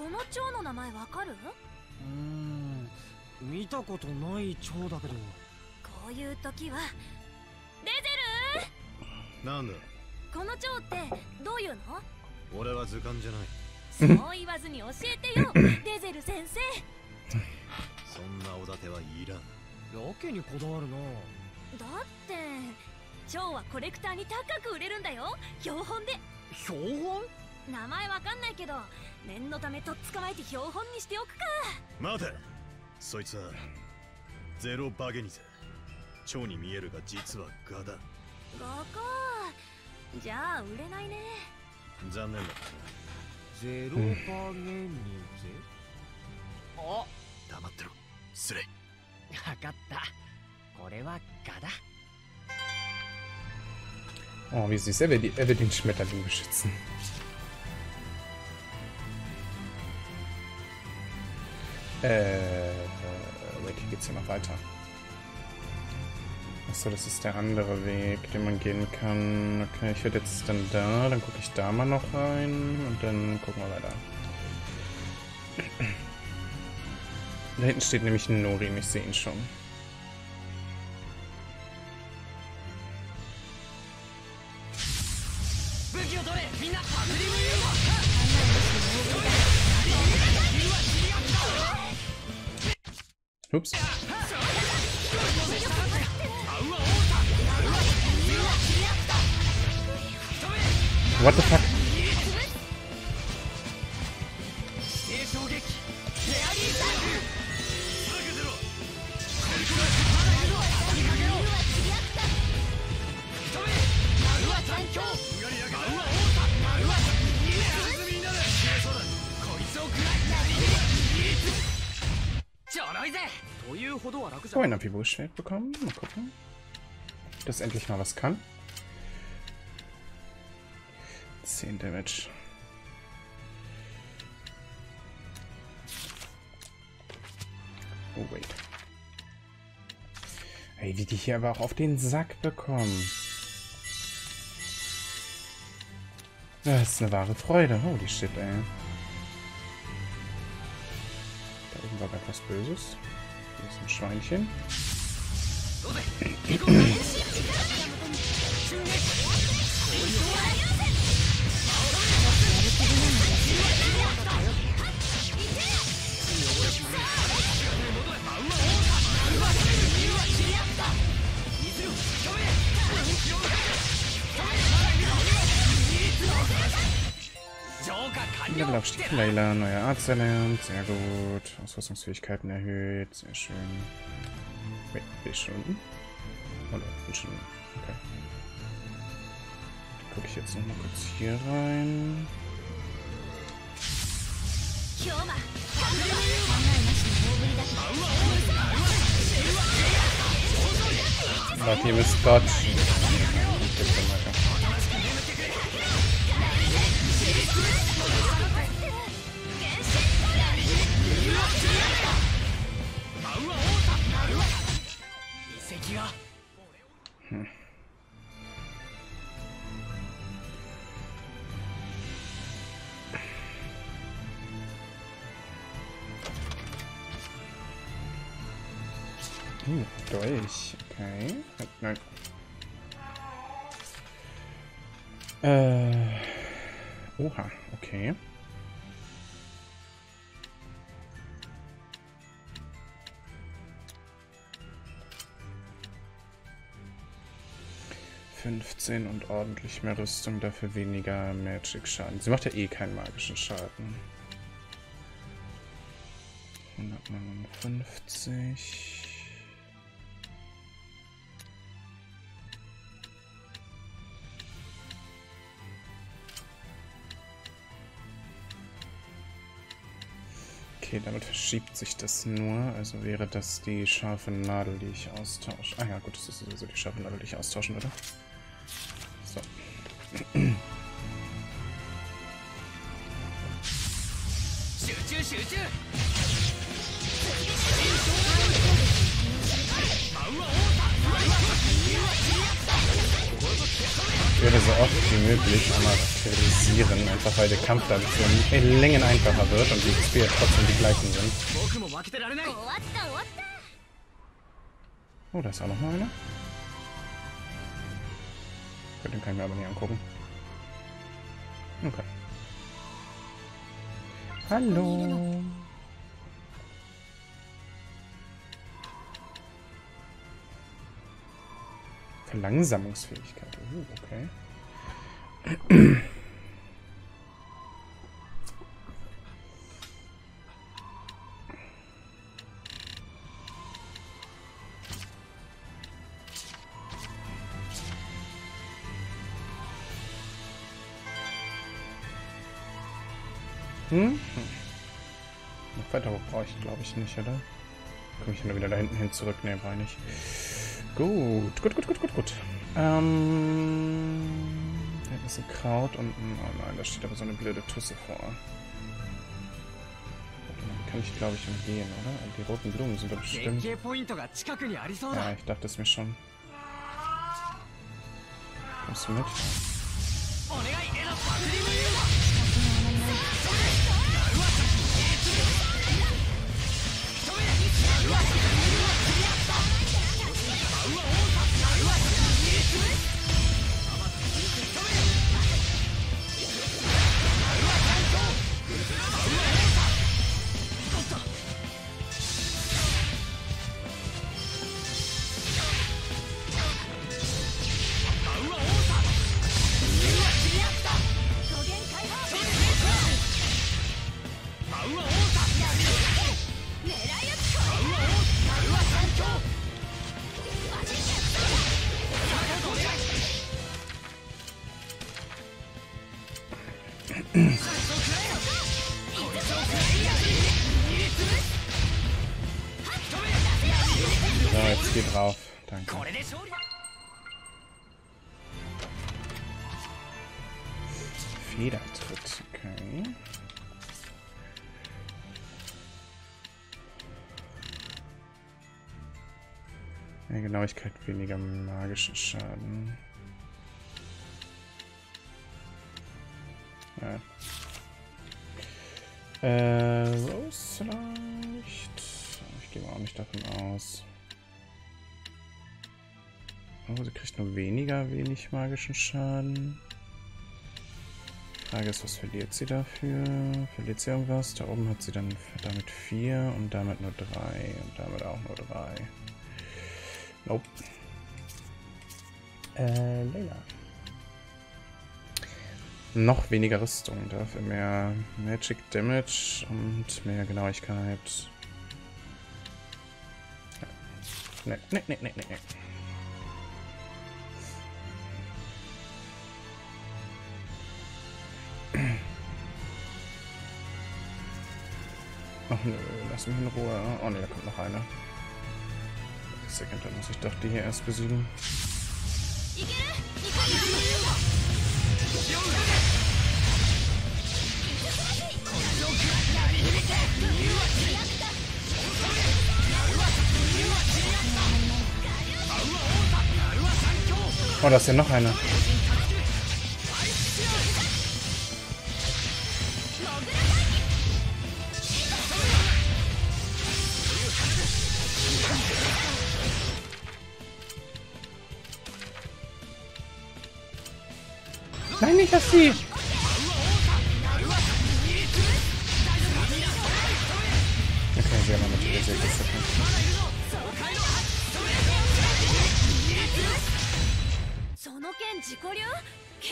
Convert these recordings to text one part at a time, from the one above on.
この蝶の名前わかる？うーん。見たことない蝶だけど。こういう時はデなんだゼルこの蝶ってどういうの？俺は図鑑じゃない。そう言わずに教えてよ デゼル先生。そんなおだてはいらん。やけにこだわるな。だって蝶はコレクターに高く売れるんだよ。標本で。標本？名前わかんないけど念のためとっ捕まえて標本にしておくか。待てそいつはゼロバゲニゼ。蝶に見えるが実はガだガかじゃあ売れないね。残念だ。ゼロバゲニゼ？あ黙ってろ。スレイわかった。これはガだ Oh, wie süß. Er will, die, er will den Schmetterling beschützen. Äh, wait, hier geht's ja noch weiter. Achso, das ist der andere Weg, den man gehen kann. Okay, ich werde jetzt dann da, dann gucke ich da mal noch rein und dann gucken wir weiter. Da hinten steht nämlich ein Norin, ich sehe ihn schon. Ups. What the fuck? Vorhin haben wir Wurstschwert bekommen. Mal gucken, ob das endlich mal was kann. 10 Damage. Oh, wait. Ey, wie die hier aber auch auf den Sack bekommen. Das ist eine wahre Freude. Holy shit, ey. Da oben war gerade was Böses. Hier ist ein Schweinchen. Leila, neue Arzt erlernt. Sehr gut. Ausrüstungsfähigkeiten erhöht. Sehr schön. Wait, bin ich schon unten? Oh ne, bin schon. Okay. Dann gucke ich jetzt nochmal kurz hier rein. Warte, hier ist dort... Ich bin schon weiter. Weiter. Hm, Dolch. Okay. Nein. Äh. Oha, okay. Fünfzehn und ordentlich mehr Rüstung, dafür weniger Magic Schaden. Sie macht ja eh keinen magischen Schaden. 159. Okay, damit verschiebt sich das nur. Also wäre das die scharfe Nadel, die ich austausche. Ah ja, gut, das ist sowieso die scharfe Nadel, die ich austauschen würde. Ich würde so oft wie möglich amortisieren, einfach weil der Kampf dann für Längen einfacher wird und die XP trotzdem die gleichen sind. Oh, da ist auch noch mal einer. Den kann ich mir aber nicht angucken. Okay. Hallo. Verlangsamungsfähigkeit. Oh, okay. Glaube ich nicht, oder? Komme ich nur wieder da hinten hin zurück? Ne, war nicht. Gut, gut, gut, gut, gut, gut. Ähm. Da ist ein Kraut und. Oh nein, da steht aber so eine blöde Tusse vor. Dann kann ich, glaube ich, umgehen, oder? Die roten Blumen sind doch bestimmt. Ja, ich dachte es mir schon. Kommst du mit? So, Geh drauf. Danke. Federtritt, okay. Mehr Genauigkeit, weniger magischen Schaden. Ja. Äh, Rose vielleicht? Ich gehe auch nicht davon aus. Oh, sie kriegt nur weniger wenig magischen Schaden. Frage ist, was verliert sie dafür? Verliert sie irgendwas? Da oben hat sie dann damit 4 und damit nur 3 und damit auch nur 3. Nope. Äh, Leila. Noch weniger Rüstung, dafür mehr Magic Damage und mehr Genauigkeit. Ne, ne, ne, ne, ne, ne. Ach nö, lass mich in Ruhe. Oh ne, da kommt noch einer. Second, dann muss ich doch die hier erst besiegen. Oh, da ist ja noch einer. Nein, nicht das sie. Okay, sie haben mit ihr sehr gut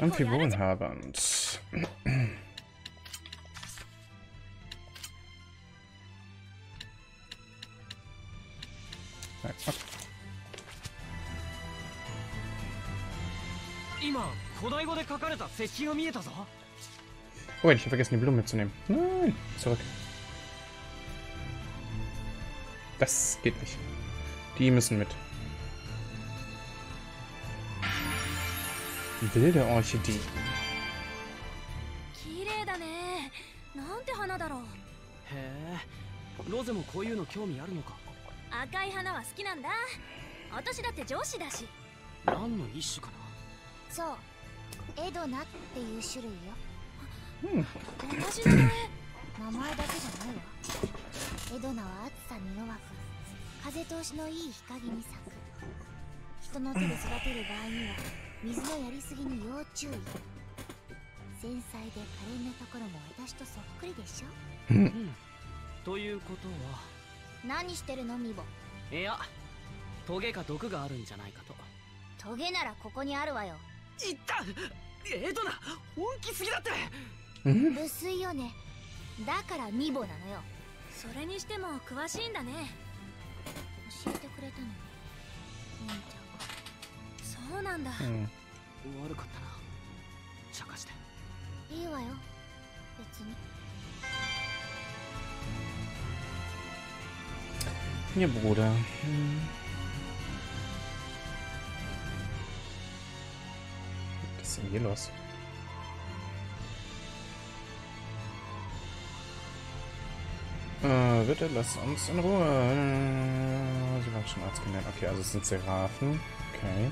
Irgendwie wohlhabend. Nein, okay. 今古代語で書かれた石碑が見えたぞ Oh, wait, ich habe vergessen, die Blumen mitzunehmen. Nein, zurück. Das geht nicht. Die müssen mit. Wilde Orchidee. エドナっていう種類よ。Hm. 同じ名前名前だけじゃないわ。エドナは暑さに弱く風通しのいい日陰に咲く。人の手で育てる場合には水のやりすぎに要注意。繊細で可憐なところも私とそっくりでしょ。うん。ということは何してるのミボ？いやトゲか毒があるんじゃないかと。トゲならここにあるわよいった。エドナ本気すぎだって。Mhm. 無水よね。だからミボなのよ。それにしても詳しいんだね。教えてくれたの兄ちそうなんだ。Hm. 悪かったな。茶化して。ゃんいいわよ。別に。Ihr Bruder. Hm. Ist denn hier los? Äh, bitte lass uns in Ruhe. Äh, Sie waren schon Arzt genannt. Okay, also es sind Seraphen. Okay.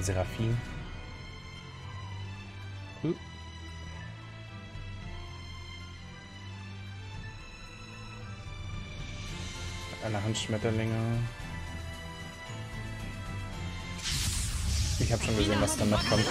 Seraphim. Uh. Allerhand Schmetterlinge. Ich habe schon gesehen, was dann noch kommt.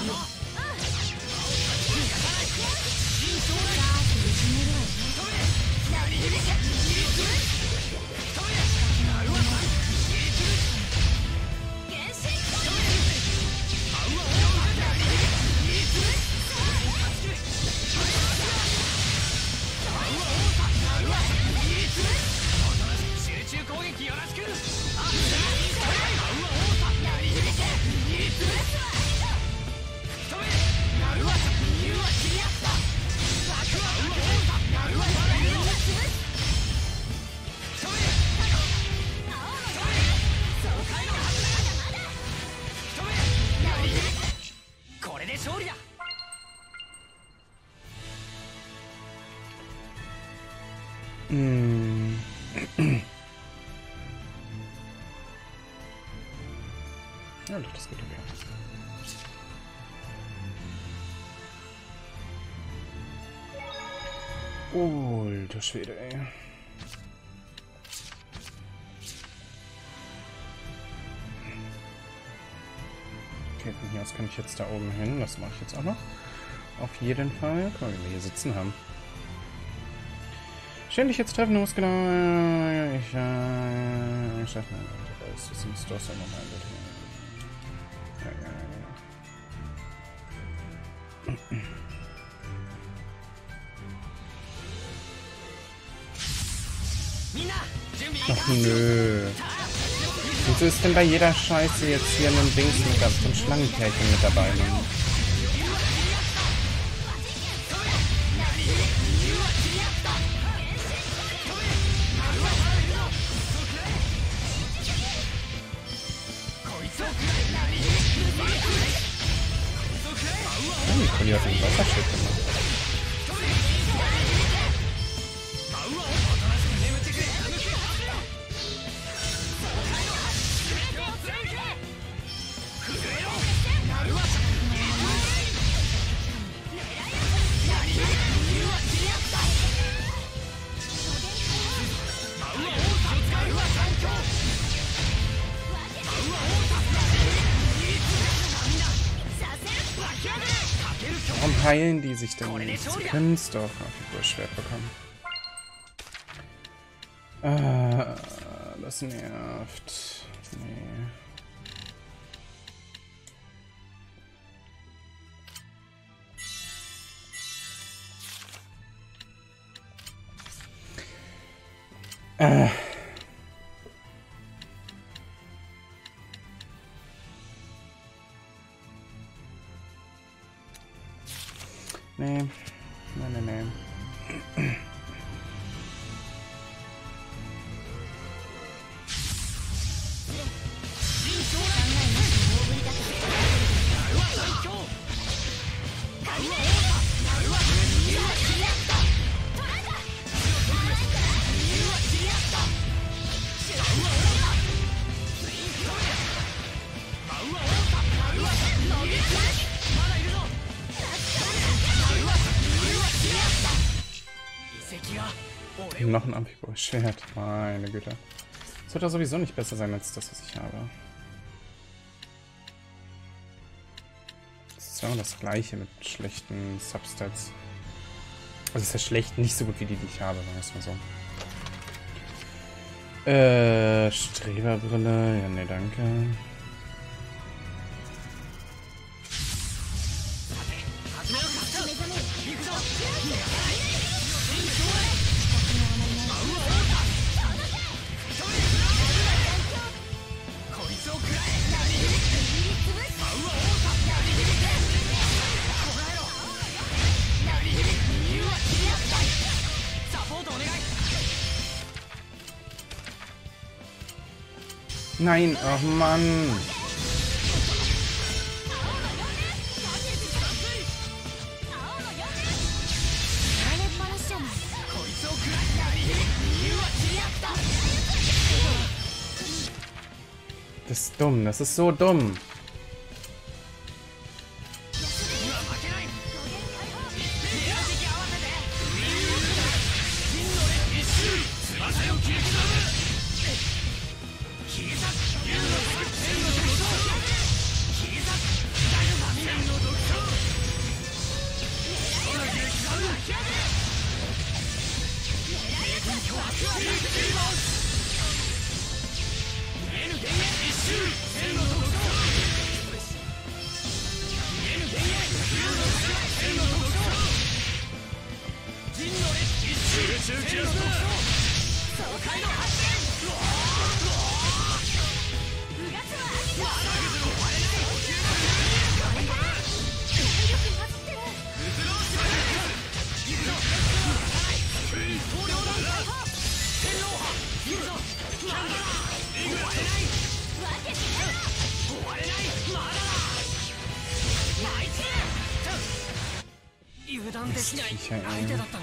Ja, doch, das geht okay. Alter Schwede, ey. Okay, von hier aus kann ich jetzt da oben hin. Das mache ich jetzt auch noch. Auf jeden Fall. Guck mal, wie wir hier sitzen haben. Schön, dich jetzt treffen, du musst genau. Ich, äh. Ich mal, das ist ein Stoss im Ach nö. Wieso ist denn bei jeder Scheiße jetzt hier ein Dings mit so ein Schlangenpärchen mit dabei? Mann? Heilen die sich denn nicht? Sie können es doch auf die Schwert bekommen. Ah, das nervt. Nee. Ah. Noch ein Amphiboy-Schwert, meine Güte. Das wird ja sowieso nicht besser sein als das, was ich habe. Das auch das gleiche mit schlechten Substats. Also ist ja schlecht, nicht so gut wie die, die ich habe, sagen wir es mal so. Äh, Streberbrille. Ja, ne, danke. Nein, ach oh Mann. Das ist dumm, das ist so dumm. Jesus, you Viecher, ey. Oh, holy moly, ey.